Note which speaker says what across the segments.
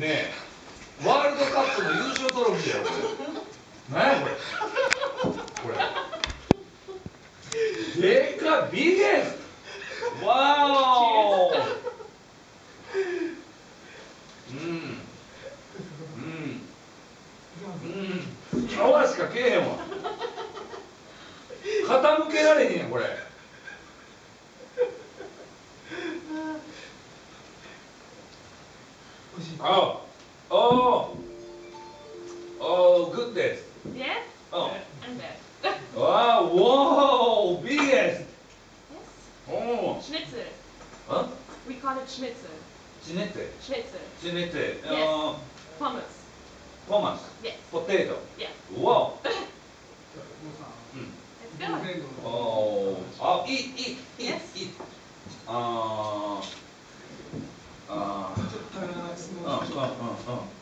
Speaker 1: ねえワールドカップの優勝トロフィーやろこれ。何やこれ。これでかビゲス。わお。うん。うん。うん。泡しかけえへんわ。傾けられへんやんこれ。Oh, oh, oh, goodness.
Speaker 2: Yes?
Speaker 1: Oh.
Speaker 2: And that.
Speaker 1: Wow, whoa, biggest.
Speaker 2: yes?
Speaker 1: Oh,
Speaker 2: Schnitzel.
Speaker 1: huh?
Speaker 2: We call it schnitzel.
Speaker 1: Schnitzel.
Speaker 2: Schnitzel.
Speaker 1: chinete.
Speaker 2: Yes.
Speaker 1: Uh,
Speaker 2: Pommes.
Speaker 1: Thomas,
Speaker 2: Yes.
Speaker 1: potato.
Speaker 2: Yeah.
Speaker 1: Wow.
Speaker 2: let's
Speaker 3: Go.
Speaker 1: Oh, oh, eat, eat, eat,
Speaker 2: Yes.
Speaker 1: eat. Uh,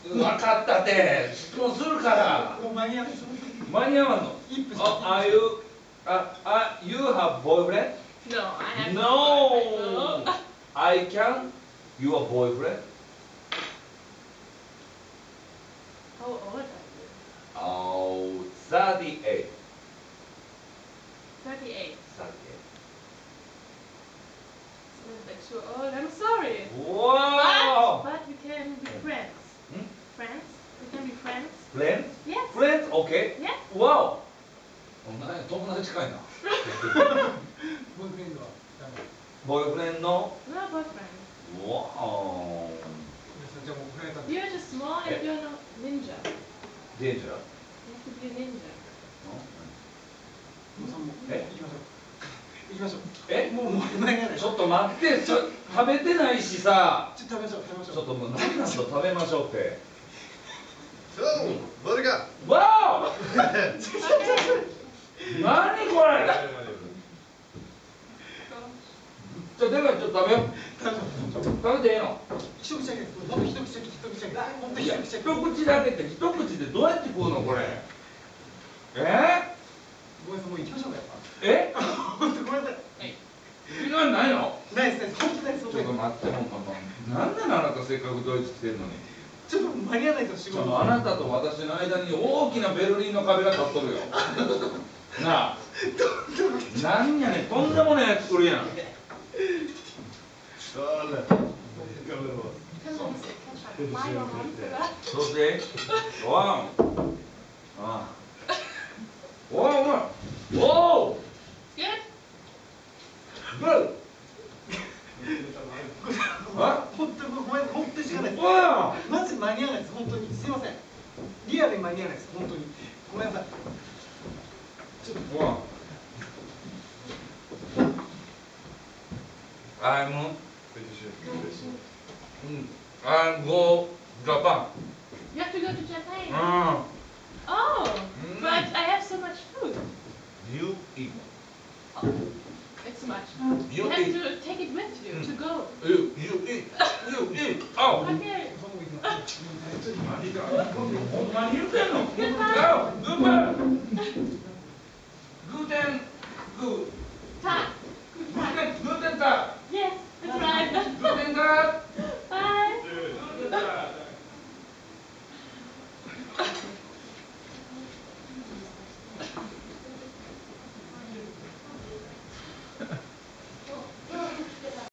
Speaker 1: 分かったって、質問するから。
Speaker 3: もう間に合
Speaker 1: わんの。
Speaker 3: 一分し
Speaker 1: あ、
Speaker 3: か
Speaker 1: are you, あ、あ、you have boyfriend?
Speaker 2: No, I have
Speaker 1: No.
Speaker 2: No.
Speaker 1: I can. Your boyfriend?
Speaker 2: How old are you?
Speaker 1: Oh, 38.
Speaker 2: 38.
Speaker 1: 友達近いな。
Speaker 3: ボーイフレンド？はダメ。
Speaker 1: ボーイフレンド
Speaker 2: No boyfriend.
Speaker 1: Wow.
Speaker 2: You're just small
Speaker 1: Eh?
Speaker 2: you're not ninja.
Speaker 1: Danger?
Speaker 2: You have to be a ninja.
Speaker 3: 皆さんも
Speaker 1: え
Speaker 3: 行きましょう。行きましょう。
Speaker 1: え
Speaker 3: もうもう。
Speaker 1: ちょっと待って、ちょ食べてないしさ。
Speaker 3: ちょっと食べましょう食べましょう。
Speaker 1: ちょっともう何なんと食べましょうって。
Speaker 4: So, burger.
Speaker 1: わお
Speaker 2: Okay.
Speaker 1: 何これちょ、でかいちょっと食べよう。食べてええの？
Speaker 3: 一口だけです。ほんと一口だけ一口だけ。ほんと一口だ
Speaker 1: 一
Speaker 3: け。
Speaker 1: 口だけって一口でどうやって食うのこれ？え？
Speaker 3: ごめんなさいもう行きましょうかやっ
Speaker 1: え
Speaker 3: ぱ。本当ごめんなさい。
Speaker 1: 時間ないの？
Speaker 3: ないですね。本当ないです。
Speaker 1: ちょっと。待ってほんまなんであなたせっかくドイツ来てんのに？
Speaker 3: ちょっと間に合わないですよ仕事。
Speaker 1: ちょっとあなたと私の間に大きなベルリンの壁が立っとるよなあ なんやねんとんでもないやつ来るやんそしてわあああおおうまいおお
Speaker 2: Good?
Speaker 1: グッあ
Speaker 3: 本当ごめん本当にしかない。マジ間に合わないです。本当にすいません。リアルに間に合わないです。本当に。ごめんなさい。ちょっと。
Speaker 1: わあ I'm I'm go Japan
Speaker 2: You have to go to Japan.
Speaker 1: あ
Speaker 2: Oh,
Speaker 1: Mm.
Speaker 2: but I have so much food.
Speaker 1: You eat
Speaker 2: It's much.
Speaker 1: You
Speaker 2: You have
Speaker 1: eat.
Speaker 2: to take it with you to go.
Speaker 1: You you eat You eat あ
Speaker 2: Okay.
Speaker 3: その後行きます。ちょっと
Speaker 1: 何がほんまに言うてんの
Speaker 2: Goodbye.
Speaker 1: Moving, girl.